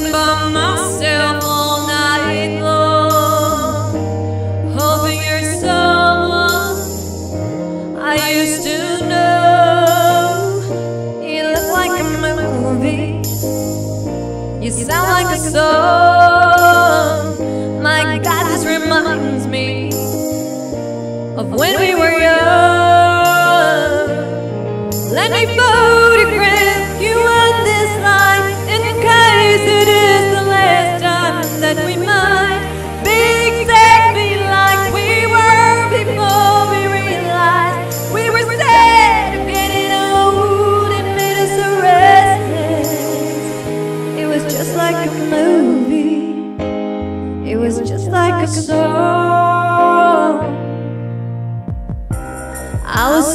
been by myself all night long, hoping you're someone I used to know. You look like a movie. You sound like a song. My God, this reminds me of when we were young.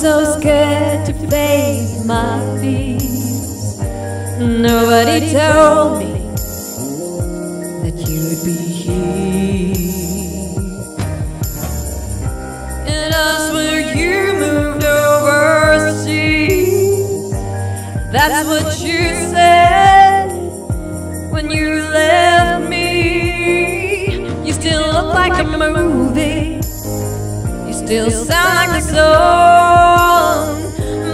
So scared to face my fears. Nobody told me that you'd be here. And us where you moved overseas. That's what you said when you left me. You still look like a movie. Still sound like a song.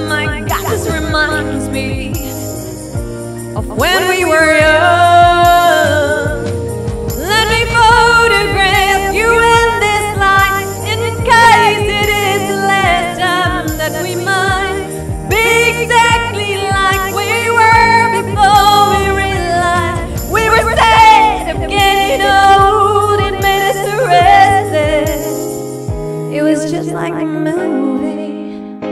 My God, this reminds me of when we were young. Like a movie.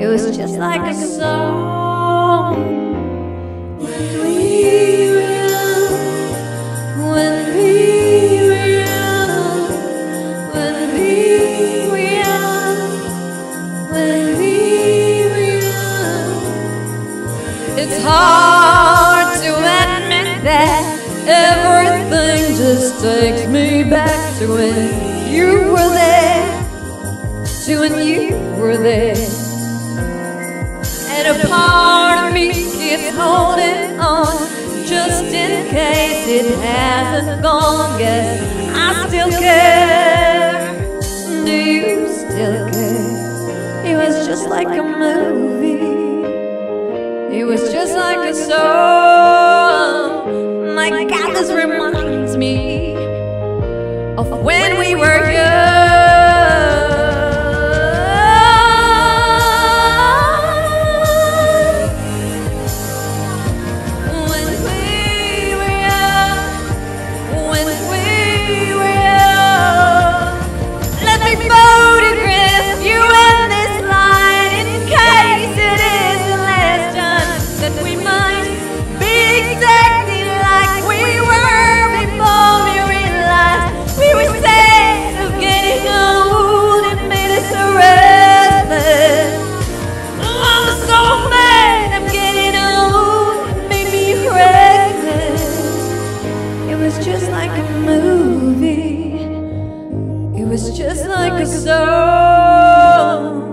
It was just like a song. When we when we when we when we. It's hard to admit that everything just takes me back to when you were there, to when you were there. And a part of me keeps holding on just in case it hasn't gone. Guess I still care. Do you still care? It was just like a movie. It was just like a song. My God, this reminds me of when we were young. was just like a movie. It was just like a song.